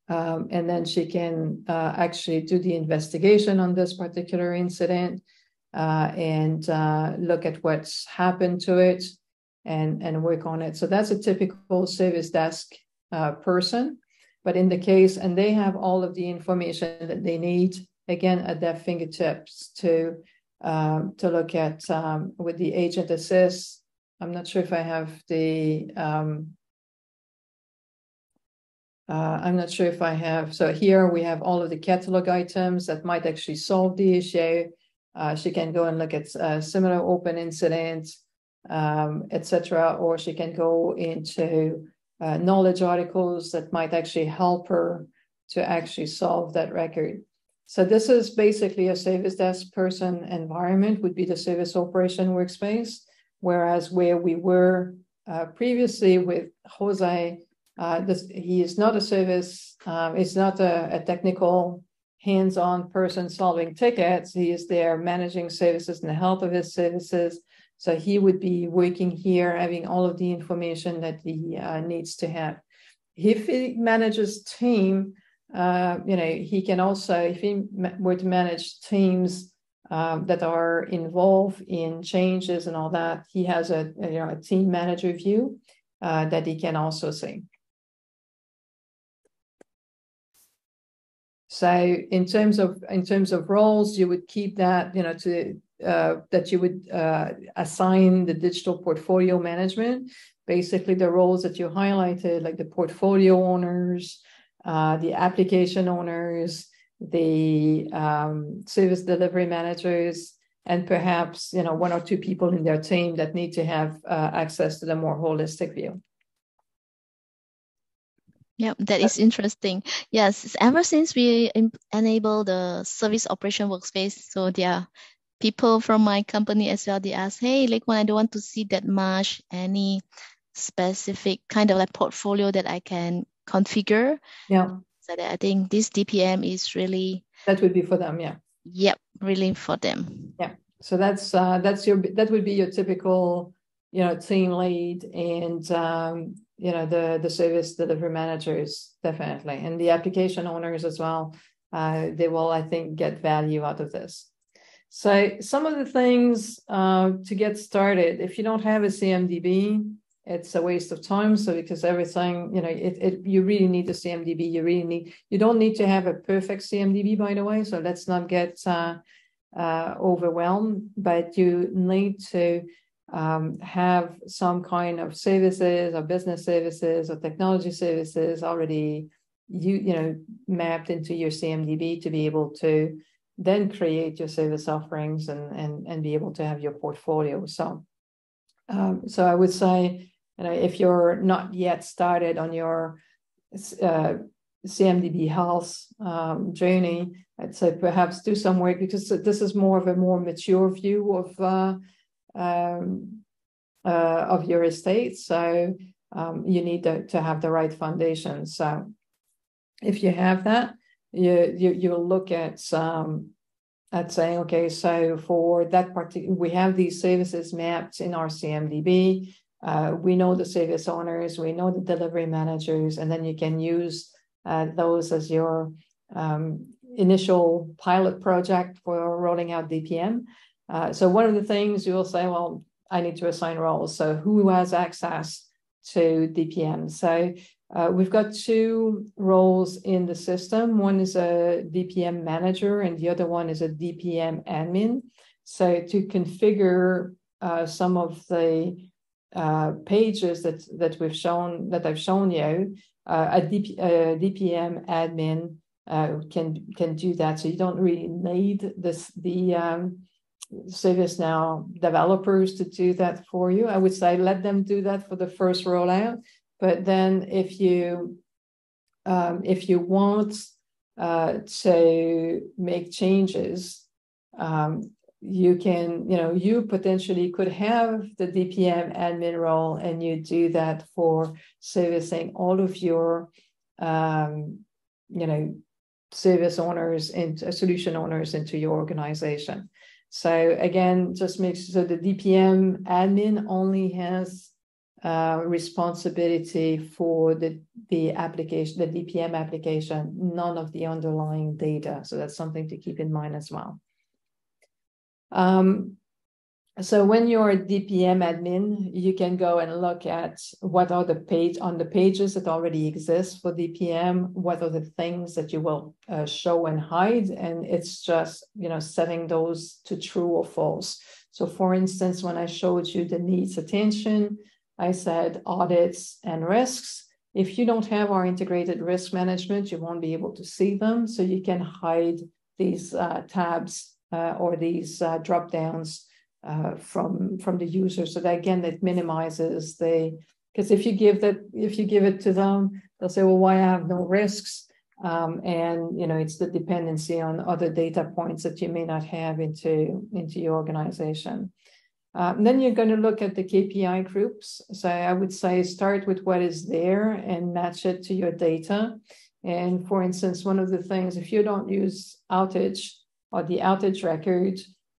S1: Um, and then she can uh, actually do the investigation on this particular incident uh, and uh, look at what's happened to it and, and work on it. So that's a typical service desk uh, person. But in the case, and they have all of the information that they need, again, at their fingertips to um, to look at um, with the agent assist. I'm not sure if I have the um, uh, I'm not sure if I have. So here we have all of the catalog items that might actually solve the issue. Uh, she can go and look at uh, similar open incidents, um, etc. Or she can go into uh, knowledge articles that might actually help her to actually solve that record. So this is basically a service desk person environment would be the service operation workspace, whereas where we were uh, previously with Jose, uh, this, he is not a service, um, he's not a, a technical hands-on person solving tickets. He is there managing services and the health of his services. So he would be working here, having all of the information that he uh, needs to have. If he manages team, uh, you know, he can also, if he were to manage teams um, that are involved in changes and all that, he has a, you know, a team manager view uh, that he can also see. So in terms of in terms of roles, you would keep that, you know, to uh, that you would uh, assign the digital portfolio management, basically the roles that you highlighted, like the portfolio owners, uh, the application owners, the um, service delivery managers, and perhaps you know one or two people in their team that need to have uh, access to the more holistic view.
S2: Yeah, that is interesting. Yes, ever since we enable the service operation workspace, so there are people from my company as well. They ask, "Hey, like when I don't want to see that much, any specific kind of like portfolio that I can configure?"
S1: Yeah.
S2: So that I think this DPM is really
S1: that would be for them. Yeah.
S2: Yep, really for them.
S1: Yeah. So that's uh, that's your that would be your typical you know team lead and um, you know the the service delivery managers definitely and the application owners as well uh, they will i think get value out of this. So some of the things uh, to get started if you don't have a cmdb it's a waste of time so because everything you know it, it you really need the cmdb you really need you don't need to have a perfect cmdb by the way so let's not get uh, uh overwhelmed but you need to um, have some kind of services or business services or technology services already you you know mapped into your CMDB to be able to then create your service offerings and and and be able to have your portfolio. So um, so I would say you know if you're not yet started on your uh, CMDB health um, journey, I'd say perhaps do some work because this is more of a more mature view of uh, um, uh, of your estate. So um, you need to, to have the right foundation. So if you have that, you you you'll look at um, at saying, okay, so for that particular, we have these services mapped in our CMDB. Uh, we know the service owners, we know the delivery managers, and then you can use uh, those as your um, initial pilot project for rolling out DPM. Uh, so one of the things you will say, well, I need to assign roles. So who has access to DPM? So uh, we've got two roles in the system. One is a DPM manager, and the other one is a DPM admin. So to configure uh, some of the uh, pages that that we've shown that I've shown you, uh, a, DP, a DPM admin uh, can can do that. So you don't really need this the um, ServiceNow developers to do that for you. I would say let them do that for the first rollout. But then if you um, if you want uh, to make changes, um, you can, you know, you potentially could have the DPM admin role and you do that for servicing all of your, um, you know, service owners and uh, solution owners into your organization. So again, just makes so the DPM admin only has uh, responsibility for the the application, the DPM application, none of the underlying data. So that's something to keep in mind as well. Um, so when you're a DPM admin, you can go and look at what are the page on the pages that already exist for DPM, what are the things that you will uh, show and hide, and it's just you know setting those to true or false. So for instance, when I showed you the needs attention, I said audits and risks. If you don't have our integrated risk management, you won't be able to see them. So you can hide these uh, tabs uh, or these uh, drop downs uh, from from the user. So that again, it minimizes the because if you give that if you give it to them, they'll say, well, why I have no risks? Um, and you know it's the dependency on other data points that you may not have into into your organization. Um, then you're going to look at the KPI groups. So I would say start with what is there and match it to your data. And for instance, one of the things, if you don't use outage or the outage record,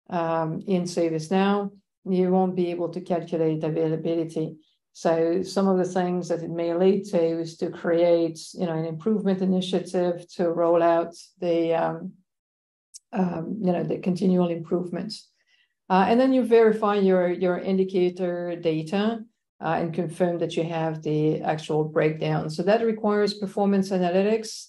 S1: um, in ServiceNow, you won't be able to calculate availability. So some of the things that it may lead to is to create, you know, an improvement initiative to roll out the, um, um, you know, the continual improvements. Uh, and then you verify your your indicator data uh, and confirm that you have the actual breakdown. So that requires performance analytics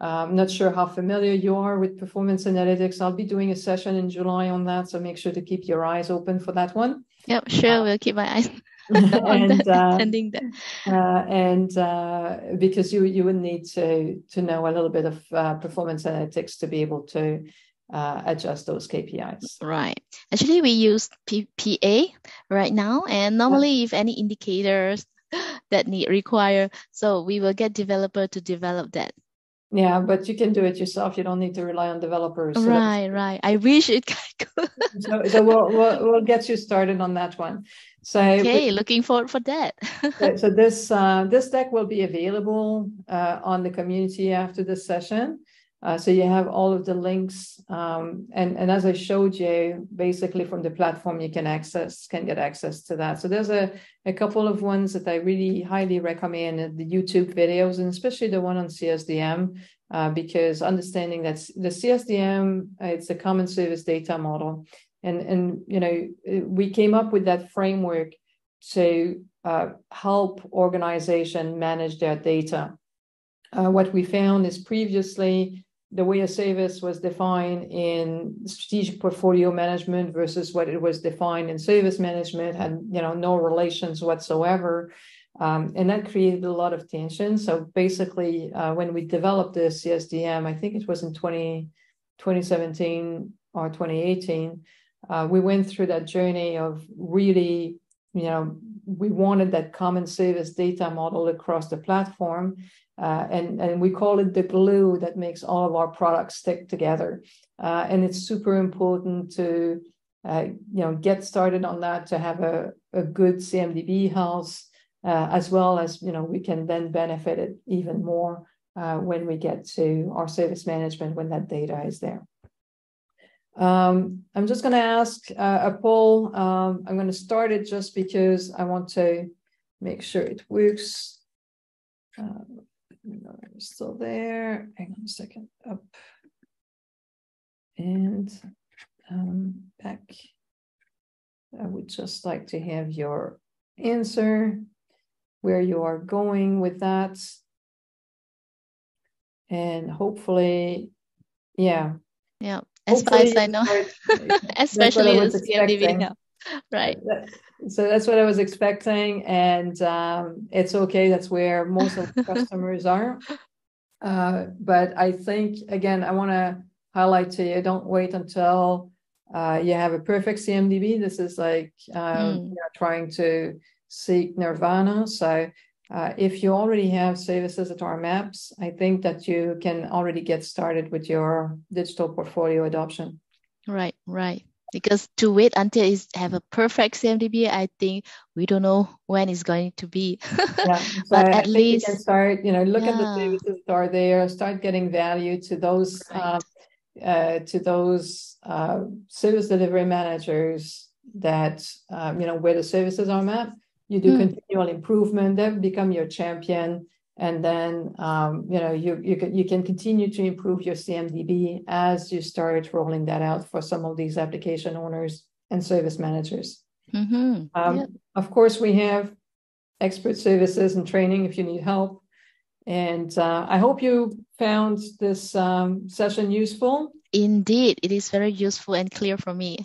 S1: I'm not sure how familiar you are with performance analytics. I'll be doing a session in July on that, so make sure to keep your eyes open for that one.
S2: Yep, sure, uh, we'll keep my eyes
S1: and uh, that. Uh, and uh, because you you would need to to know a little bit of uh, performance analytics to be able to uh, adjust those KPIs.
S2: Right. Actually, we use P- PA right now, and normally, if any indicators that need require, so we will get developer to develop that
S1: yeah, but you can do it yourself. You don't need to rely on developers.
S2: So right, right. I wish it
S1: could. so, so we'll, we'll, we'll get you started on that one. So
S2: okay, looking forward for that.
S1: so, so this uh, this deck will be available uh, on the community after this session. Uh, so you have all of the links, um, and and as I showed you, basically from the platform you can access can get access to that. So there's a a couple of ones that I really highly recommend the YouTube videos, and especially the one on CSDM, uh, because understanding that the CSDM uh, it's a common service data model, and and you know we came up with that framework to uh, help organization manage their data. Uh, what we found is previously the way a service was defined in strategic portfolio management versus what it was defined in service management had you know no relations whatsoever um, and that created a lot of tension. So basically uh, when we developed the csdm i think it was in 20, 2017 or 2018 uh, we went through that journey of really you know we wanted that common service data model across the platform uh, and, and we call it the glue that makes all of our products stick together. Uh, and it's super important to uh, you know get started on that to have a, a good CMDB house, uh, as well as you know we can then benefit it even more uh, when we get to our service management when that data is there. Um, I'm just going to ask uh, a poll. Um, I'm going to start it just because I want to make sure it works. I'm still there. Hang on a second. Up and um, back. I would just like to have your answer, where you are going with that. And hopefully, yeah.
S2: Yeah, as far as I know, especially the CMDB now. Right
S1: so that's what I was expecting, and um, it's okay. That's where most of the customers are. Uh, but I think again, I want to highlight to you: don't wait until uh, you have a perfect CMDB. This is like um, mm. you know, trying to seek nirvana. So uh, if you already have services that are maps, I think that you can already get started with your digital portfolio adoption.
S2: Right, right. Because to wait until it have a perfect CMDB, I think we don't know when it's going to be. yeah, so but I, at least
S1: you can start. You know, look yeah. at the services that are there. Start getting value to those right. Um, uh, to those uh, service delivery managers that um, you know where the services are mapped you do mm. continual improvement that become your champion and then um, you know you you can you can continue to improve your CMDB as you start rolling that out for some of these application owners and service managers. Mm-hmm. Um, yep. Of course, we have expert services and training if you need help. And uh, I hope you found this um, session useful.
S2: Indeed, it is very useful and clear for me.